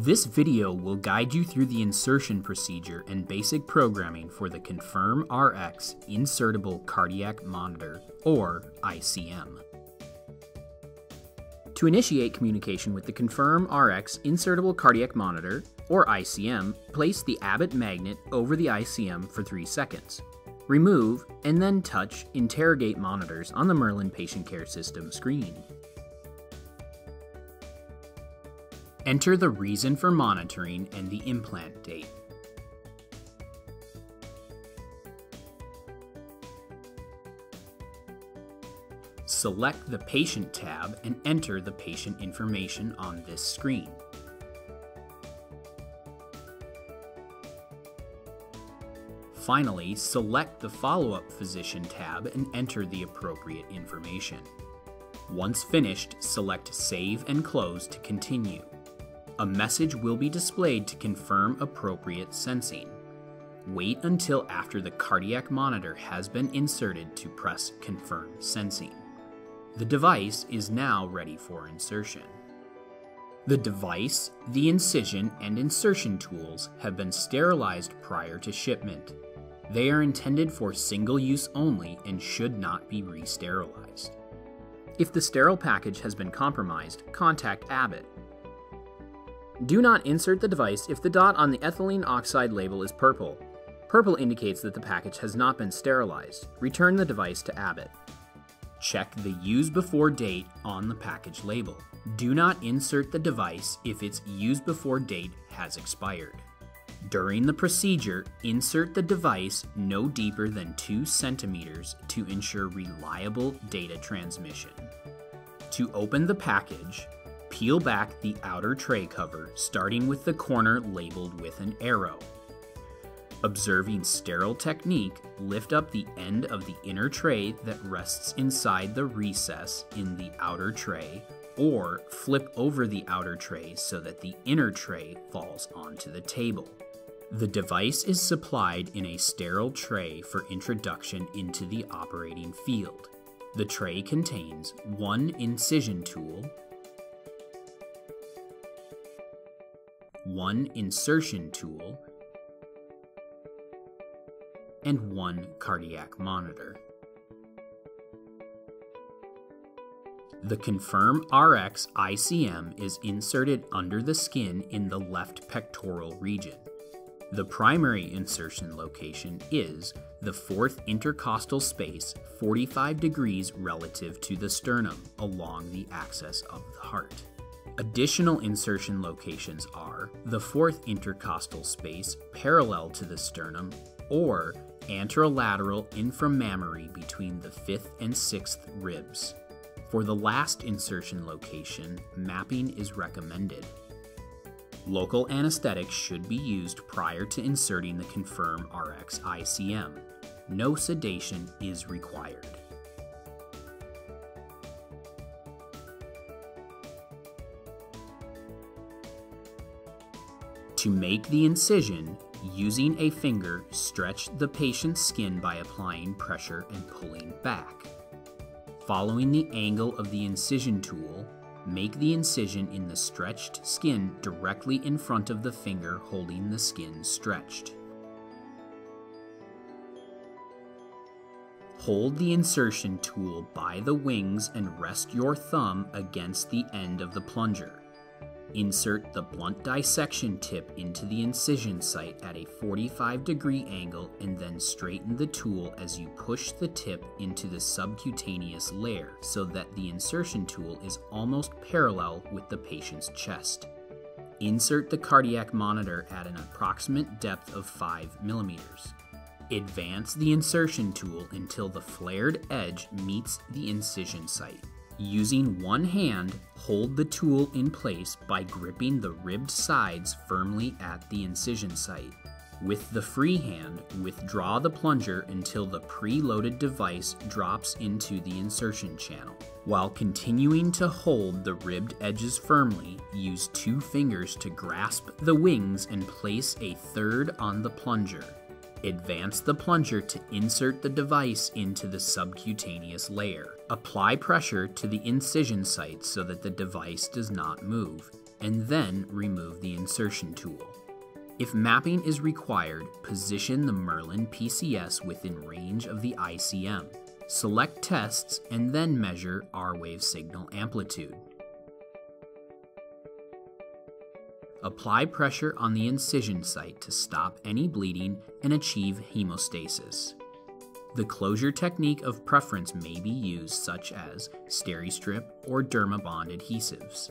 This video will guide you through the insertion procedure and basic programming for the Confirm RX Insertable Cardiac Monitor, or ICM. To initiate communication with the Confirm RX Insertable Cardiac Monitor, or ICM, place the Abbott magnet over the ICM for 3 seconds. Remove and then touch Interrogate monitors on the Merlin Patient Care System screen. Enter the reason for monitoring and the implant date. Select the Patient tab and enter the patient information on this screen. Finally, select the Follow-up Physician tab and enter the appropriate information. Once finished, select Save and Close to continue. A message will be displayed to confirm appropriate sensing. Wait until after the cardiac monitor has been inserted to press Confirm Sensing. The device is now ready for insertion. The device, the incision, and insertion tools have been sterilized prior to shipment. They are intended for single use only and should not be re sterilized. If the sterile package has been compromised, contact Abbott. Do not insert the device if the dot on the ethylene oxide label is purple. Purple indicates that the package has not been sterilized. Return the device to Abbott. Check the Use Before date on the package label. Do not insert the device if its Use Before date has expired. During the procedure, insert the device no deeper than 2 centimeters to ensure reliable data transmission. To open the package, peel back the outer tray cover starting with the corner labeled with an arrow. Observing sterile technique, lift up the end of the inner tray that rests inside the recess in the outer tray, or flip over the outer tray so that the inner tray falls onto the table. The device is supplied in a sterile tray for introduction into the operating field. The tray contains one incision tool, one insertion tool, and one cardiac monitor. The Confirm RX ICM is inserted under the skin in the left pectoral region. The primary insertion location is the fourth intercostal space 45 degrees relative to the sternum along the axis of the heart. Additional insertion locations are the fourth intercostal space parallel to the sternum or anterolateral inframammary between the fifth and sixth ribs. For the last insertion location, mapping is recommended. Local anesthetics should be used prior to inserting the Confirm RX ICM. No sedation is required. To make the incision, using a finger, stretch the patient's skin by applying pressure and pulling back. Following the angle of the incision tool, Make the incision in the stretched skin directly in front of the finger holding the skin stretched. Hold the insertion tool by the wings and rest your thumb against the end of the plunger. Insert the blunt dissection tip into the incision site at a 45 degree angle and then straighten the tool as you push the tip into the subcutaneous layer so that the insertion tool is almost parallel with the patient's chest. Insert the cardiac monitor at an approximate depth of 5 millimeters. Advance the insertion tool until the flared edge meets the incision site. Using one hand, hold the tool in place by gripping the ribbed sides firmly at the incision site. With the free hand, withdraw the plunger until the preloaded device drops into the insertion channel. While continuing to hold the ribbed edges firmly, use two fingers to grasp the wings and place a third on the plunger. Advance the plunger to insert the device into the subcutaneous layer. Apply pressure to the incision site so that the device does not move. and then remove the insertion tool. If mapping is required, position the Merlin PCS within range of the ICM. Select tests and then measure R wave signal amplitude. Apply pressure on the incision site to stop any bleeding and achieve hemostasis. The closure technique of preference may be used, such as Steri-Strip or Dermabond adhesives.